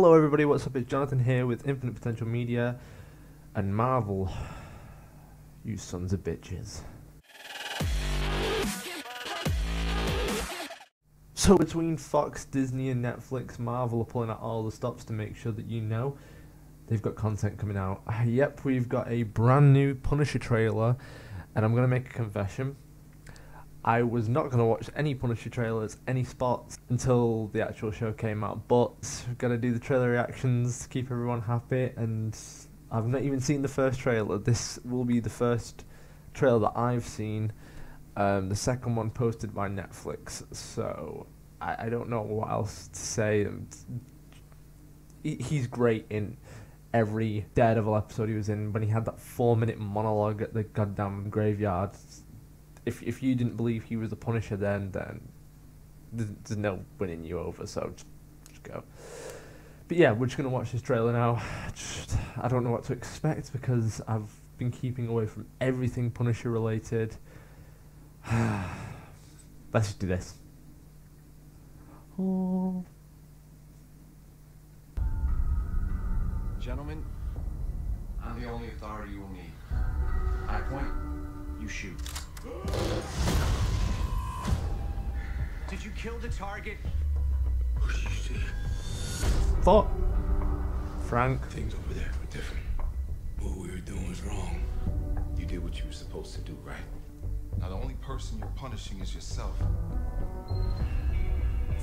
Hello everybody, what's up? It's Jonathan here with Infinite Potential Media and Marvel. You sons of bitches. So between Fox, Disney and Netflix, Marvel are pulling out all the stops to make sure that you know they've got content coming out. Yep, we've got a brand new Punisher trailer and I'm going to make a confession. I was not going to watch any Punisher trailers, any spots, until the actual show came out, but got to do the trailer reactions to keep everyone happy, and I've not even seen the first trailer. This will be the first trailer that I've seen. Um, the second one posted by Netflix, so I, I don't know what else to say. He's great in every Daredevil episode he was in. When he had that four minute monologue at the goddamn graveyard, if if you didn't believe he was the Punisher, then then there's, there's no winning you over. So just, just go. But yeah, we're just gonna watch this trailer now. Just I don't know what to expect because I've been keeping away from everything Punisher related. Let's just do this. Oh. Gentlemen, I'm the only authority you will need. I point, you shoot. Did you kill the target? What did you see? Thought. Frank. Things over there were different. What we were doing was wrong. You did what you were supposed to do, right? Now the only person you're punishing is yourself.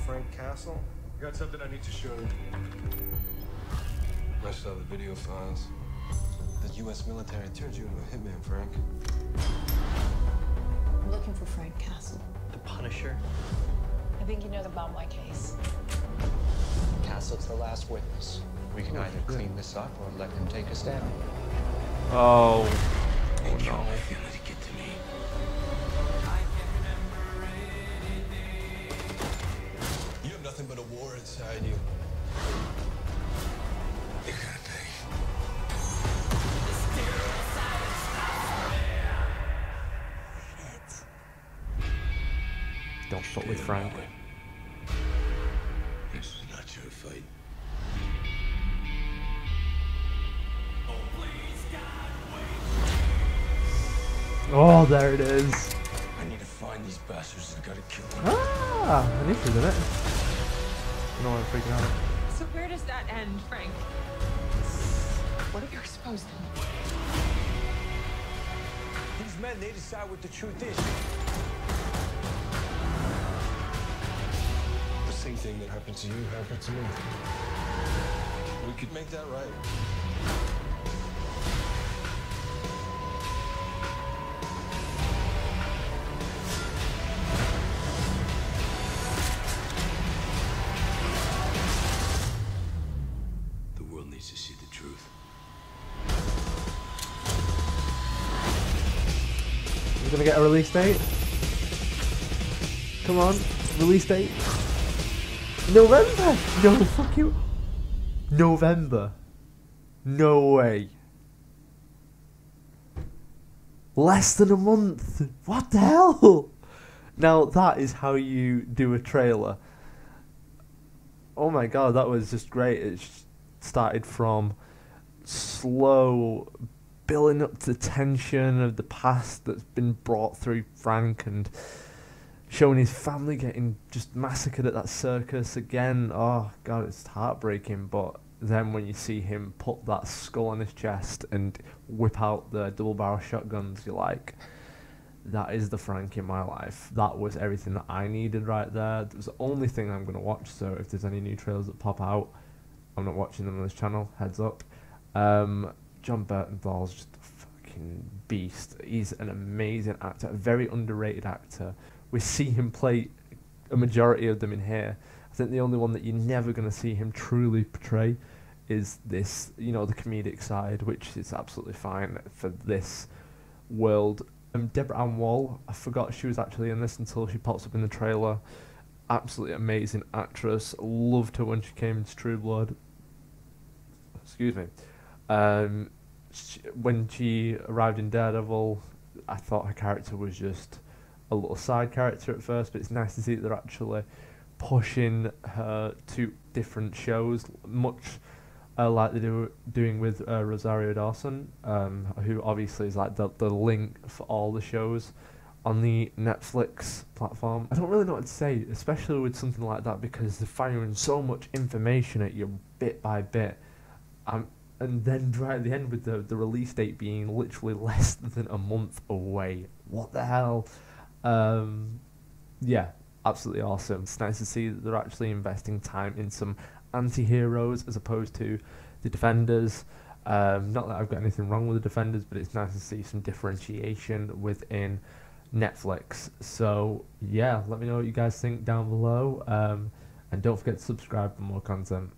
Frank Castle? I got something I need to show you. I saw the video files. The U.S. military turned you into a hitman, Frank. I'm looking for Frank Castle. The Punisher. I think you know about my case. Castle's the last witness. We can either clean this up or let him take us down. Oh. They Oh killed no. my family to get to me. You have nothing but a war inside you. You Don't fuck with Frank. This is not your fight. Oh, there it is. I need to find these bastards and gotta kill them. Ah, I knew she was in it. No, I'm freaking out. So where does that end, Frank? What if you're exposed? These men, they decide what the truth is. The that happened to you happened to me. We could make that right. The world needs to see the truth. We're gonna get a release date. Come on, release date. November. No, fuck you. November. No way. Less than a month. What the hell? Now that is how you do a trailer. Oh my god, that was just great. It started from slow building up the tension of the past that's been brought through Frank and showing his family getting just massacred at that circus again. Oh god, it's heartbreaking. But then when you see him put that skull on his chest and whip out the double barrel shotguns, you're like, that is the Frank in my life. That was everything that I needed right there. It was the only thing I'm gonna watch. So if there's any new trailers that pop out, I'm not watching them on this channel. Heads up. Um, Jon Bernthal's just a fucking beast. He's an amazing actor, a very underrated actor. We see him play a majority of them in here. I think the only one that you're never going to see him truly portray is this, you know, the comedic side, which is absolutely fine for this world. Um, Deborah Ann Woll, I forgot she was actually in this until she pops up in the trailer. Absolutely amazing actress. Loved her when she came into True Blood. Excuse me. Um, sh when she arrived in Daredevil, I thought her character was just a little side character at first, but it's nice to see that they're actually pushing her to different shows, much uh, like they do doing with uh, Rosario Dawson, um, who obviously is like the the link for all the shows on the Netflix platform. I don't really know what to say, especially with something like that, because they're firing so much information at you bit by bit. Um, and then right at the end with the, the release date being literally less than a month away. What the hell? Um, yeah, absolutely awesome. It's nice to see that they're actually investing time in some anti-heroes as opposed to the defenders. Um, not that I've got anything wrong with the defenders, but it's nice to see some differentiation within Netflix. So yeah, let me know what you guys think down below, um, and don't forget to subscribe for more content.